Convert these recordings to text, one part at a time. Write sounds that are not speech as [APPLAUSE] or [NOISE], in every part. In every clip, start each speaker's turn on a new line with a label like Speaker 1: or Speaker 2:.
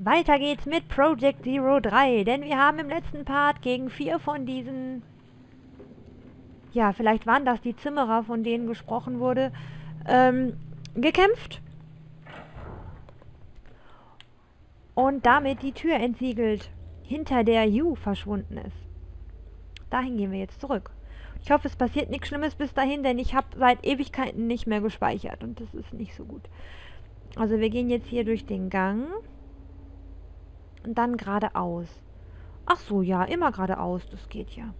Speaker 1: Weiter geht's mit Project Zero 3, denn wir haben im letzten Part gegen vier von diesen... Ja, vielleicht waren das die Zimmerer, von denen gesprochen wurde, ähm, gekämpft. Und damit die Tür entsiegelt, hinter der Yu verschwunden ist. Dahin gehen wir jetzt zurück. Ich hoffe, es passiert nichts Schlimmes bis dahin, denn ich habe seit Ewigkeiten nicht mehr gespeichert und das ist nicht so gut. Also wir gehen jetzt hier durch den Gang und dann geradeaus. Ach so, ja, immer geradeaus, das geht ja.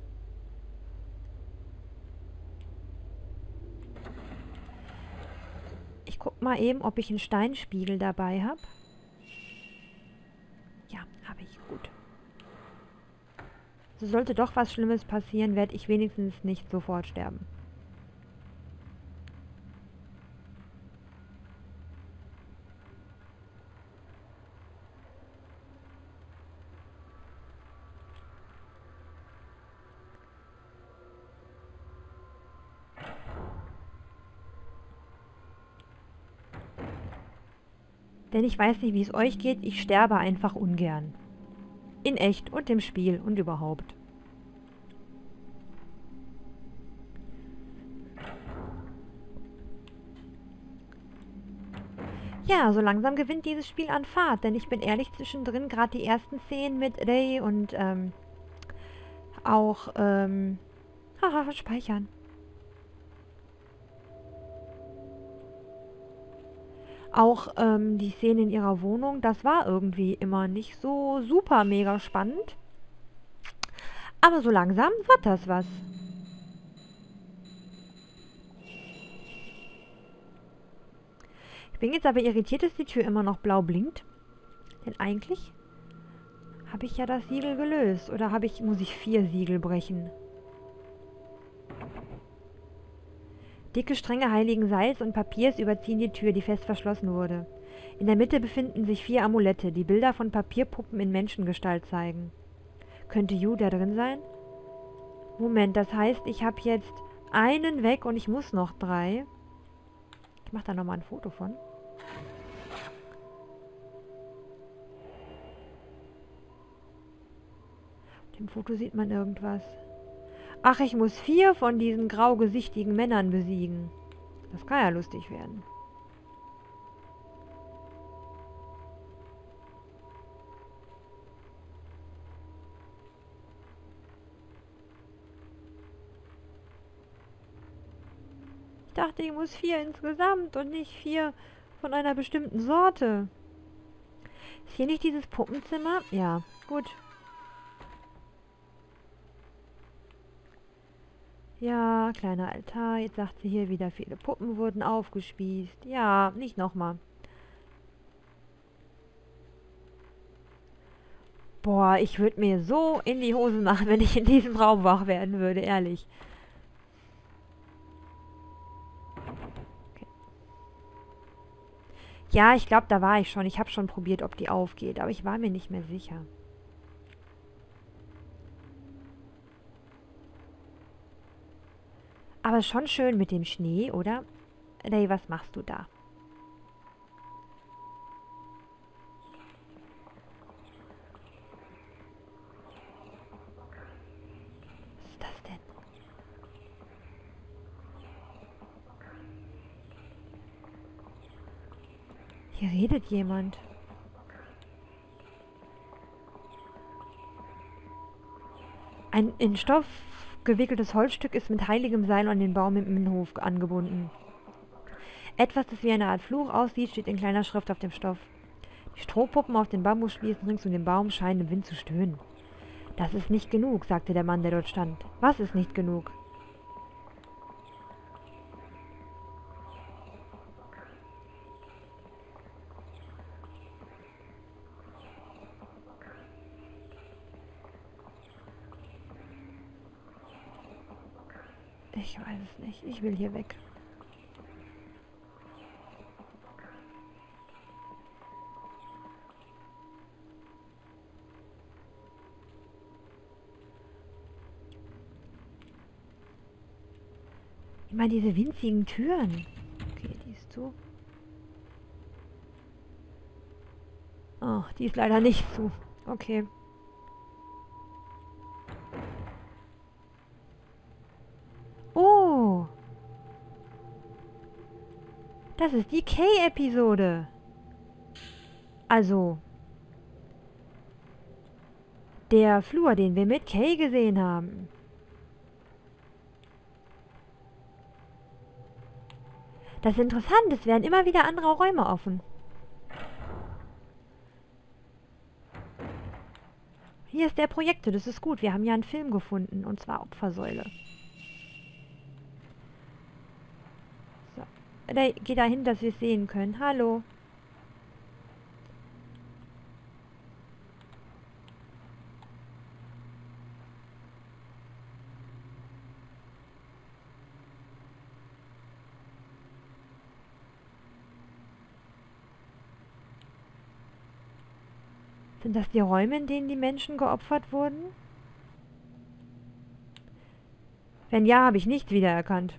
Speaker 1: Ich guck mal eben, ob ich einen Steinspiegel dabei habe. Ja, habe ich. Gut. So sollte doch was Schlimmes passieren, werde ich wenigstens nicht sofort sterben. Denn ich weiß nicht, wie es euch geht, ich sterbe einfach ungern. In echt und im Spiel und überhaupt. Ja, so langsam gewinnt dieses Spiel an Fahrt, denn ich bin ehrlich zwischendrin gerade die ersten Szenen mit Ray und ähm, auch ähm, haha, speichern. Auch ähm, die Szene in ihrer Wohnung, das war irgendwie immer nicht so super mega spannend. Aber so langsam wird das was. Ich bin jetzt aber irritiert, dass die Tür immer noch blau blinkt. Denn eigentlich habe ich ja das Siegel gelöst. Oder ich, muss ich vier Siegel brechen? Dicke Stränge heiligen Seils und Papiers überziehen die Tür, die fest verschlossen wurde. In der Mitte befinden sich vier Amulette, die Bilder von Papierpuppen in Menschengestalt zeigen. Könnte Yu da drin sein? Moment, das heißt, ich habe jetzt einen weg und ich muss noch drei. Ich mache da nochmal ein Foto von. Auf dem Foto sieht man irgendwas. Ach, ich muss vier von diesen graugesichtigen Männern besiegen. Das kann ja lustig werden. Ich dachte, ich muss vier insgesamt und nicht vier von einer bestimmten Sorte. Ist hier nicht dieses Puppenzimmer? Ja, gut. Ja, kleiner Altar. Jetzt sagt sie hier wieder, viele Puppen wurden aufgespießt. Ja, nicht nochmal. Boah, ich würde mir so in die Hose machen, wenn ich in diesem Raum wach werden würde, ehrlich. Ja, ich glaube, da war ich schon. Ich habe schon probiert, ob die aufgeht, aber ich war mir nicht mehr sicher. Aber schon schön mit dem Schnee, oder? Ray, was machst du da? Was ist das denn? Hier redet jemand. Ein in Stoff gewickeltes Holzstück ist mit heiligem Seil an den Baum im Innenhof angebunden. Etwas, das wie eine Art Fluch aussieht, steht in kleiner Schrift auf dem Stoff. Die Strohpuppen auf den Bambusspießen rings um den Baum scheinen im Wind zu stöhnen. Das ist nicht genug, sagte der Mann, der dort stand. Was ist nicht genug? Ich weiß es nicht. Ich will hier weg. Meine, diese winzigen Türen. Okay, die ist zu. Oh. Oh, die ist leider nicht zu. Okay. Das ist die Kay-Episode. Also. Der Flur, den wir mit Kay gesehen haben. Das ist interessant, es werden immer wieder andere Räume offen. Hier ist der Projekte, das ist gut. Wir haben ja einen Film gefunden, und zwar Opfersäule. So. Da, geh da hin, dass wir es sehen können. Hallo. Sind das die Räume, in denen die Menschen geopfert wurden? Wenn ja, habe ich nichts wiedererkannt.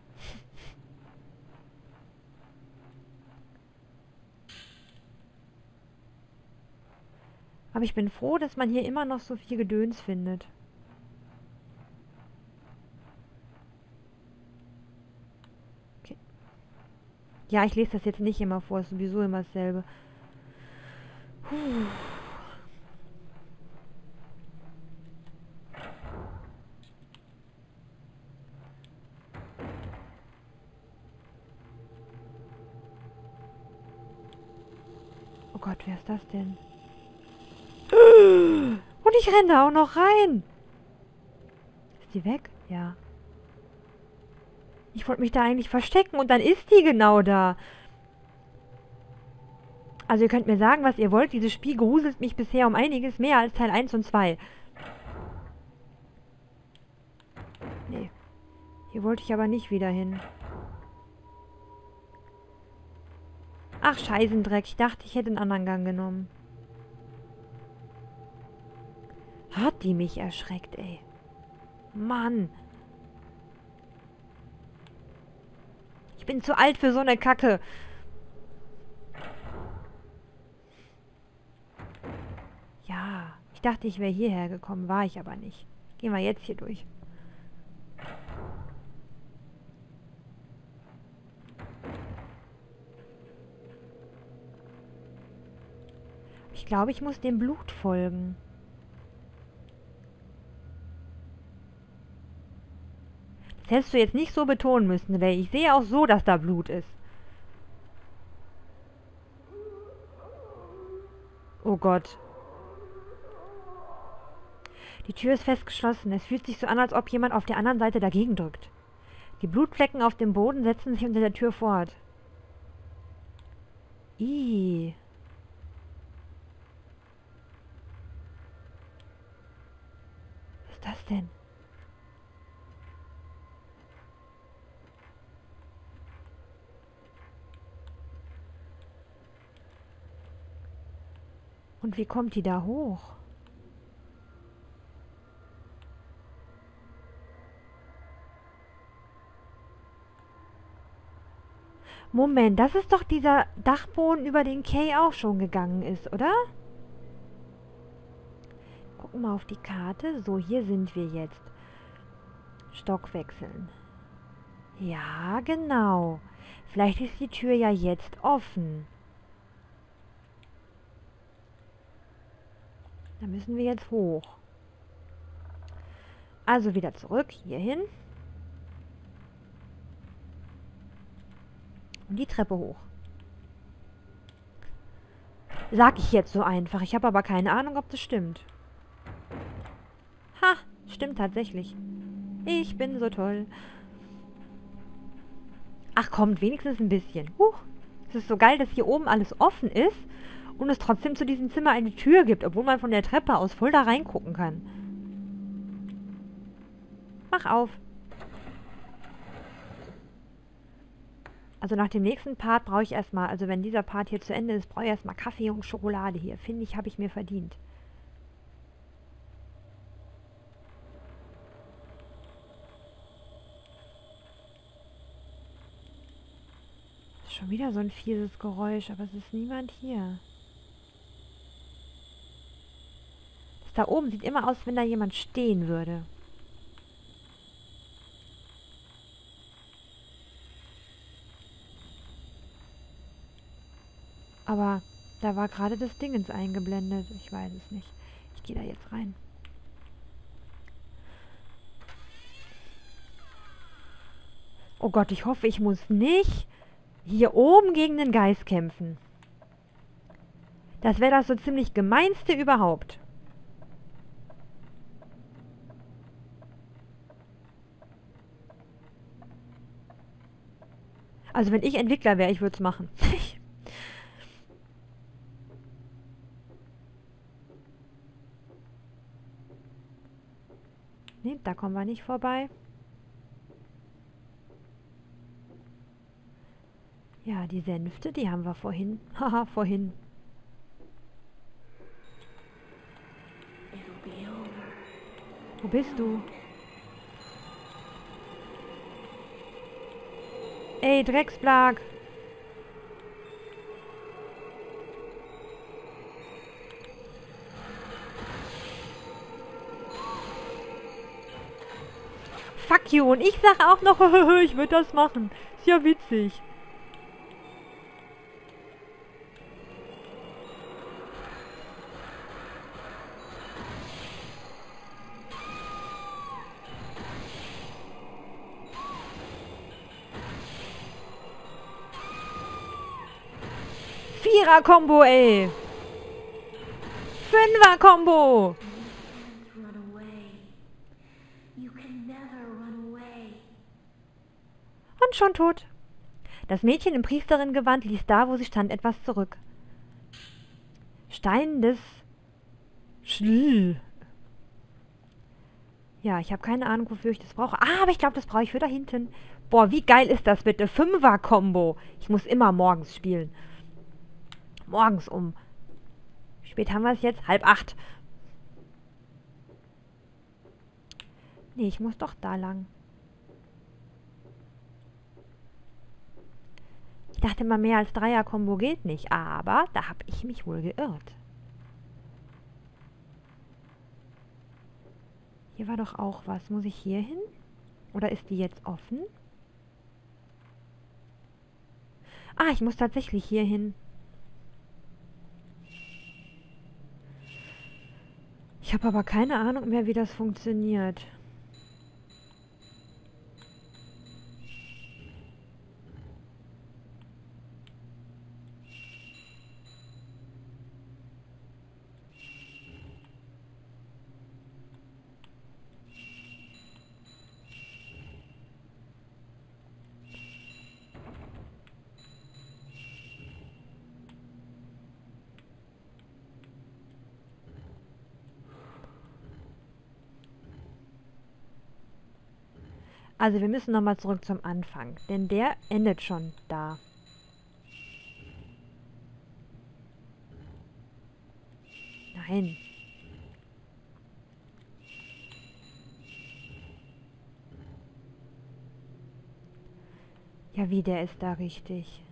Speaker 1: Aber ich bin froh, dass man hier immer noch so viel Gedöns findet. Okay. Ja, ich lese das jetzt nicht immer vor, ist sowieso immer dasselbe. Puh. Oh Gott, wer ist das denn? Ich renne da auch noch rein. Ist die weg? Ja. Ich wollte mich da eigentlich verstecken und dann ist die genau da. Also ihr könnt mir sagen, was ihr wollt. Dieses Spiel gruselt mich bisher um einiges mehr als Teil 1 und 2. Nee. Hier wollte ich aber nicht wieder hin. Ach, Scheißendreck. Ich dachte, ich hätte einen anderen Gang genommen. Hat die mich erschreckt, ey. Mann. Ich bin zu alt für so eine Kacke. Ja, ich dachte, ich wäre hierher gekommen. War ich aber nicht. Gehen wir jetzt hier durch. Ich glaube, ich muss dem Blut folgen. Das hättest du jetzt nicht so betonen müssen, weil ich sehe auch so, dass da Blut ist. Oh Gott. Die Tür ist festgeschlossen. Es fühlt sich so an, als ob jemand auf der anderen Seite dagegen drückt. Die Blutflecken auf dem Boden setzen sich unter der Tür fort. Ih. das denn? Und wie kommt die da hoch? Moment, das ist doch dieser Dachboden, über den Kay auch schon gegangen ist, oder? gucken mal auf die Karte. So, hier sind wir jetzt. Stock wechseln. Ja, genau. Vielleicht ist die Tür ja jetzt offen. Da müssen wir jetzt hoch. Also wieder zurück, hierhin. Und die Treppe hoch. Sag ich jetzt so einfach. Ich habe aber keine Ahnung, ob das stimmt. Ha, stimmt tatsächlich. Ich bin so toll. Ach kommt, wenigstens ein bisschen. Huch, es ist so geil, dass hier oben alles offen ist und es trotzdem zu diesem Zimmer eine Tür gibt, obwohl man von der Treppe aus voll da reingucken kann. Mach auf. Also nach dem nächsten Part brauche ich erstmal, also wenn dieser Part hier zu Ende ist, brauche ich erstmal Kaffee und Schokolade hier. Finde ich, habe ich mir verdient. Schon wieder so ein fieses Geräusch, aber es ist niemand hier. Da oben sieht immer aus, wenn da jemand stehen würde. Aber da war gerade das Dingens eingeblendet. Ich weiß es nicht. Ich gehe da jetzt rein. Oh Gott, ich hoffe, ich muss nicht hier oben gegen den Geist kämpfen. Das wäre das so ziemlich gemeinste überhaupt. Also wenn ich Entwickler wäre, ich würde es machen. [LAUGHS] nee, da kommen wir nicht vorbei. Ja, die Sänfte, die haben wir vorhin. [LAUGHS] Haha, vorhin. Wo bist du? Ey, Drecksblag! Fuck you! Und ich sag auch noch, [LAUGHS] ich würde das machen. Ist ja witzig. Vierer-Kombo, ey. Fünfer-Kombo. Und schon tot. Das Mädchen im Priesterinnengewand ließ da, wo sie stand, etwas zurück. Stein des Schl. Ja, ich habe keine Ahnung, wofür ich das brauche. Ah, aber ich glaube, das brauche ich für da hinten. Boah, wie geil ist das bitte? Fünfer-Kombo. Ich muss immer morgens spielen morgens um. Spät haben wir es jetzt? Halb acht. Nee, ich muss doch da lang. Ich dachte mal, mehr als Dreier-Kombo geht nicht. Aber da habe ich mich wohl geirrt. Hier war doch auch was. Muss ich hier hin? Oder ist die jetzt offen? Ah, ich muss tatsächlich hier hin. Ich habe aber keine Ahnung mehr, wie das funktioniert. Also wir müssen nochmal zurück zum Anfang, denn der endet schon da. Nein. Ja, wie, der ist da richtig.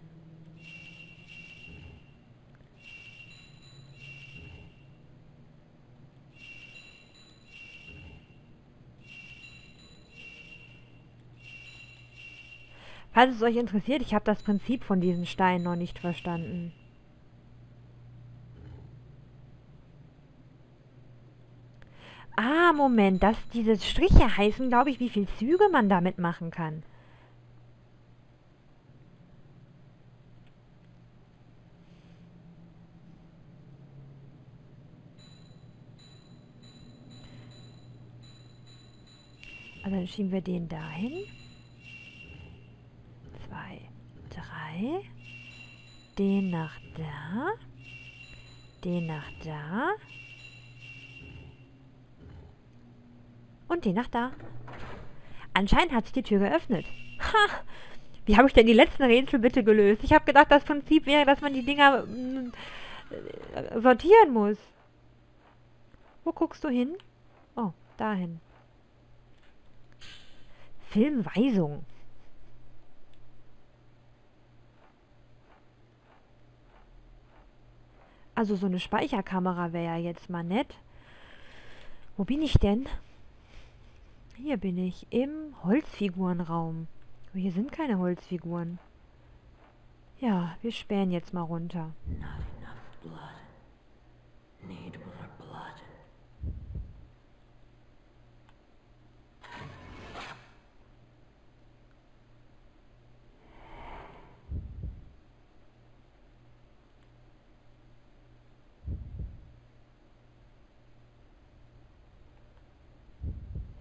Speaker 1: Falls es euch interessiert, ich habe das Prinzip von diesen Steinen noch nicht verstanden. Ah, Moment, dass diese Striche heißen, glaube ich, wie viele Züge man damit machen kann. Also dann schieben wir den dahin zwei, drei. Den nach da. Den nach da. Und den nach da. Anscheinend hat sich die Tür geöffnet. Ha! Wie habe ich denn die letzten Rätsel bitte gelöst? Ich habe gedacht, das Prinzip wäre, dass man die Dinger äh, sortieren muss. Wo guckst du hin? Oh, dahin. Filmweisung. Also so eine Speicherkamera wäre ja jetzt mal nett. Wo bin ich denn? Hier bin ich, im Holzfigurenraum. Aber hier sind keine Holzfiguren. Ja, wir spähen jetzt mal runter.
Speaker 2: Not enough blood. Need more blood.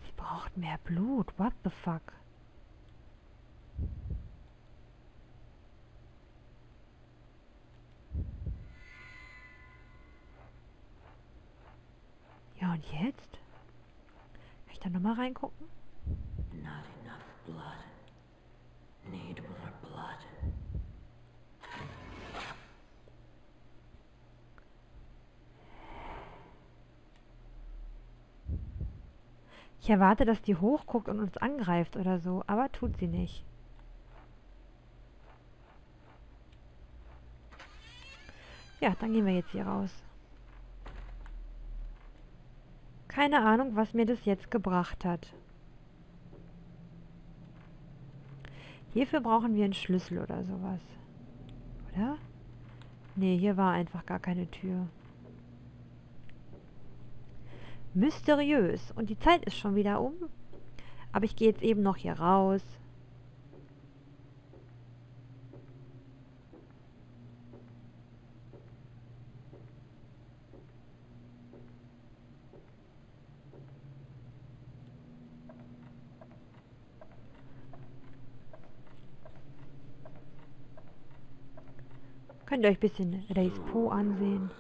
Speaker 1: Sie braucht mehr Blut. What the fuck? Ja, und jetzt? Kann ich da nochmal reingucken?
Speaker 2: Not enough blood. Need blood.
Speaker 1: Ich erwarte, dass die hochguckt und uns angreift oder so, aber tut sie nicht. Ja, dann gehen wir jetzt hier raus. Keine Ahnung, was mir das jetzt gebracht hat. Hierfür brauchen wir einen Schlüssel oder sowas. Oder? Nee, hier war einfach gar keine Tür. Mysteriös. Und die Zeit ist schon wieder um. Aber ich gehe jetzt eben noch hier raus. Könnt ihr euch ein bisschen Race Po ansehen.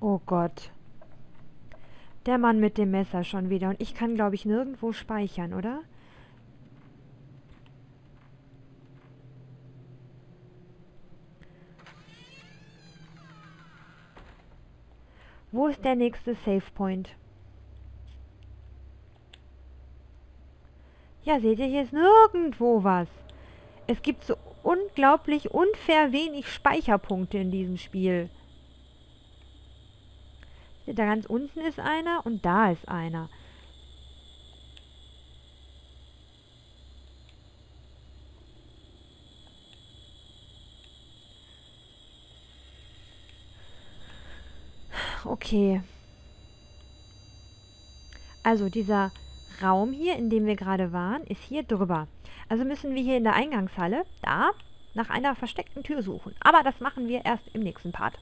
Speaker 1: Oh Gott. Der Mann mit dem Messer schon wieder. Und ich kann, glaube ich, nirgendwo speichern, oder? Wo ist der nächste Save Point? Ja, seht ihr, hier ist nirgendwo was. Es gibt so unglaublich unfair wenig Speicherpunkte in diesem Spiel. Da ganz unten ist einer und da ist einer. Okay. Also dieser Raum hier, in dem wir gerade waren, ist hier drüber. Also müssen wir hier in der Eingangshalle, da, nach einer versteckten Tür suchen. Aber das machen wir erst im nächsten Part.